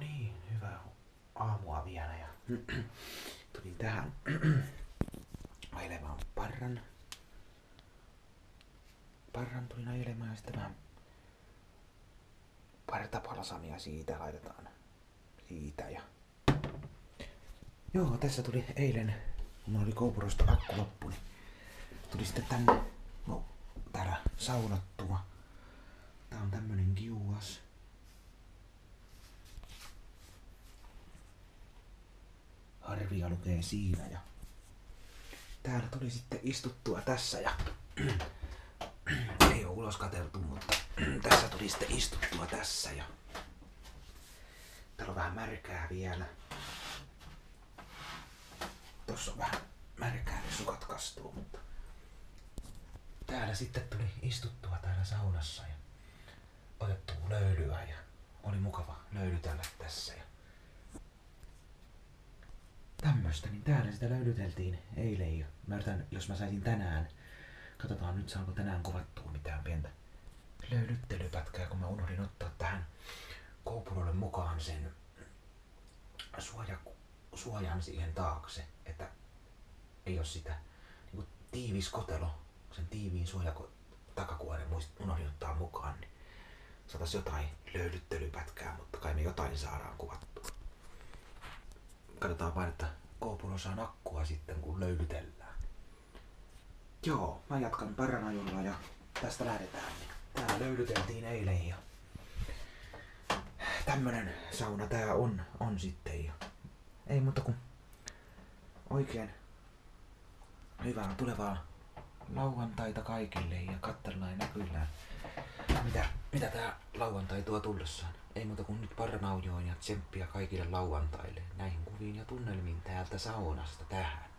niin, hyvää aamua vielä ja tulin tähän ajelemaan parran. Parran tulin ajelemaan ja sitten vähän partapalsamia siitä laitetaan siitä ja Joo, tässä tuli eilen, kun mulla oli GoProsta akku loppu, niin tuli sitten tänne, no, täällä saunattua. Tää on tämmönen kiuas. Harvia lukee siinä ja täällä tuli sitten istuttua tässä ja ei ole ulos katseltu, mutta tässä tuli sitten istuttua tässä ja täällä on vähän märkää vielä. Tossa on vähän märkää, niin sukat kastuu, mutta täällä sitten tuli istuttua täällä saunassa ja otettu löylyä ja oli mukava löylytellä tässä. Ja tämmöstä, niin täällä sitä löylyteltiin eilen jo. Mä yritän, jos mä saisin tänään, katsotaan nyt saanko tänään kuvattua mitään pientä löylyttelypätkää, kun mä unohdin ottaa tähän GoProlle mukaan sen suoja, suojan siihen taakse, että ei ole sitä niin kuin tiivis kotelo, sen tiiviin suoja takakuoren unohdin ottaa mukaan, niin saatais jotain löydyttelypätkää, mutta kai me jotain saadaan kuvattua. Katsotaan vain, että GoPro saa nakkua sitten, kun löydytellään. Joo, mä jatkan Paranajulla ja tästä lähdetään. Täällä löydyteltiin eilen ja tämmönen sauna tää on, on sitten ja ei muuta kuin oikein hyvää tulevaa lauantaita kaikille ja katsellaan ja näkyillään mitä, mitä tää lauantai tuo tullessaan. Ei muuta kuin nyt parranaujoon ja tsemppiä kaikille lauantaille kuviin ja tunnelmiin täältä saunasta tähän.